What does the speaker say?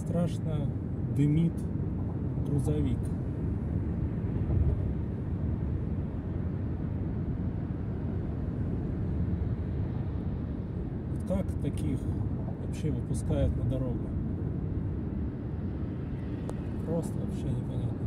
страшно дымит грузовик. Как таких вообще выпускают на дорогу? Просто вообще непонятно.